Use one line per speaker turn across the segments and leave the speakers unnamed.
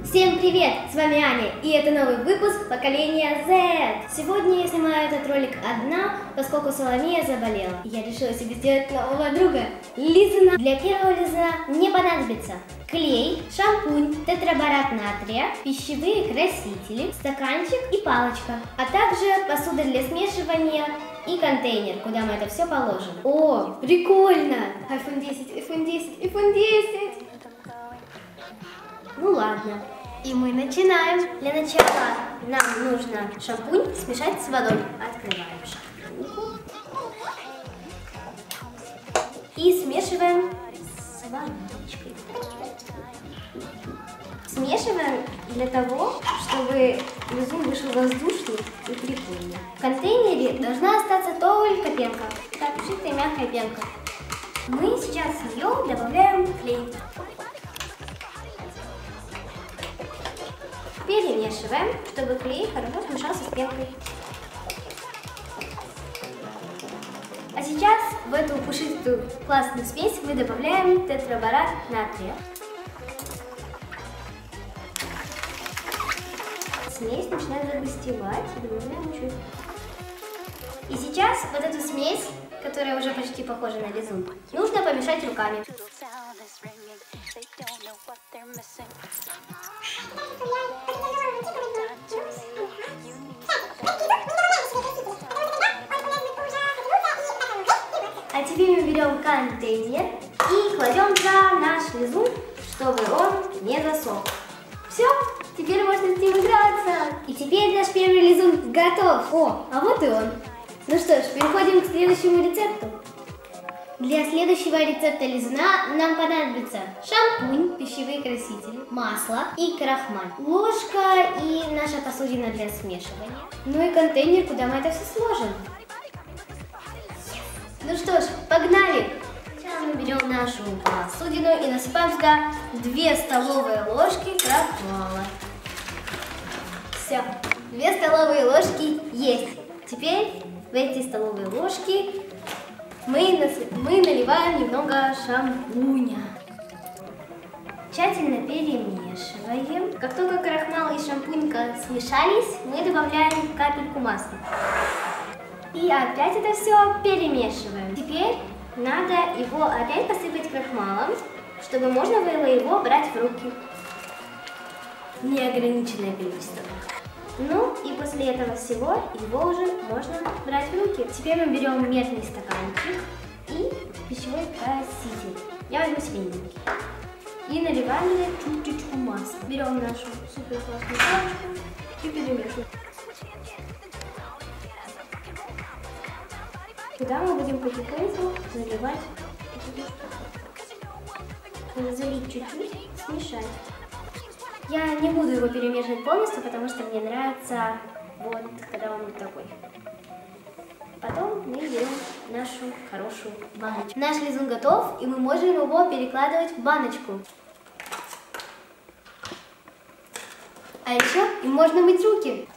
Всем привет! С вами Аня, и это новый выпуск поколения Z. Сегодня я снимаю этот ролик одна, поскольку Соломея заболела. Я решила себе сделать нового друга, лизуна. Для первого лизуна мне понадобится клей, шампунь, тетраборат натрия, пищевые красители, стаканчик и палочка, а также посуда для смешивания и контейнер, куда мы это все положим. О, прикольно! iPhone 10, iPhone 10, iPhone 10! Ладно. И мы начинаем. Для начала нам нужно шампунь смешать с водой. Открываем шампуньку. И смешиваем с водичкой. Смешиваем для того, чтобы лизун вышел воздушный и прикольный. В контейнере должна остаться только пенка. Так, жидкая мягкая пенка. Мы сейчас в нее добавляем клей. Перемешиваем, чтобы клей хорошо смешался с пенкой. А сейчас в эту пушистую классную смесь мы добавляем тетраборат натрия. Смесь начинает загустевать, добавляем чуть. И сейчас вот эту смесь, которая уже почти похожа на лизун, нужно помешать руками. А теперь мы берем контейнер и кладем за наш лизун, чтобы он не засох. Все, теперь можно с ним играться. И теперь наш первый лизун готов. О, а вот и он. Ну что ж, переходим к следующему рецепту. Для следующего рецепта лизуна нам понадобится шампунь, пищевые красители, масло и крахмаль, ложка и наша посудина для смешивания, ну и контейнер, куда мы это все сложим. Ну что ж, погнали! Сначала мы берем нашу посудину и насыпаем сюда 2 столовые ложки крахмала. Все, 2 столовые ложки есть. Теперь в эти столовые ложки мы, мы наливаем немного шампуня. Тщательно перемешиваем. Как только крахмал и шампунька смешались, мы добавляем капельку масла. И опять это все перемешиваем. Теперь надо его опять посыпать крахмалом, чтобы можно было его брать в руки. Неограниченное количество. Ну и после этого всего его уже можно брать в руки. Теперь мы берем медный стаканчик и пищевой краситель. Я возьму средненький. И наливаем чуть-чуть масла. Берем нашу супер классную палочку и перемешиваем. Туда мы будем потихоньку заливать залить чуть-чуть, смешать. Я не буду его перемешивать полностью, потому что мне нравится вот, когда он вот такой. Потом мы берем нашу хорошую баночку. Наш лизун готов, и мы можем его перекладывать в баночку. А еще им можно мыть руки.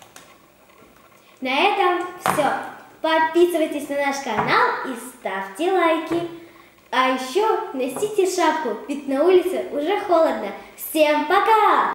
На этом все. Подписывайтесь на наш канал и ставьте лайки. А еще носите шапку, ведь на улице уже холодно. Всем пока!